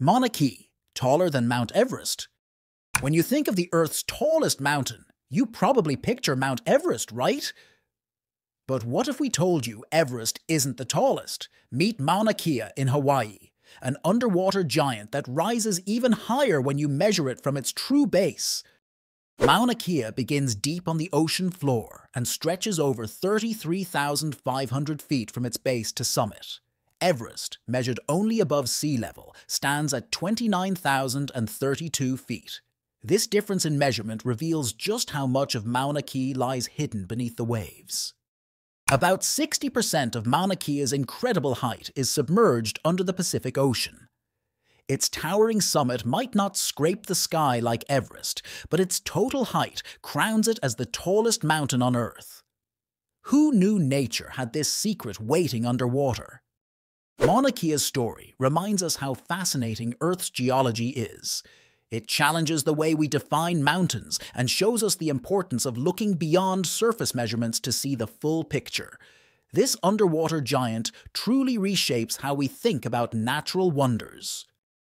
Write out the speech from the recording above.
Mauna Kea, taller than Mount Everest. When you think of the Earth's tallest mountain, you probably picture Mount Everest, right? But what if we told you Everest isn't the tallest? Meet Mauna Kea in Hawaii, an underwater giant that rises even higher when you measure it from its true base. Mauna Kea begins deep on the ocean floor and stretches over 33,500 feet from its base to summit. Everest, measured only above sea level, stands at 29,032 feet. This difference in measurement reveals just how much of Mauna Kea lies hidden beneath the waves. About 60% of Mauna Kea's incredible height is submerged under the Pacific Ocean. Its towering summit might not scrape the sky like Everest, but its total height crowns it as the tallest mountain on Earth. Who knew nature had this secret waiting underwater? Mauna Kea's story reminds us how fascinating Earth's geology is. It challenges the way we define mountains and shows us the importance of looking beyond surface measurements to see the full picture. This underwater giant truly reshapes how we think about natural wonders.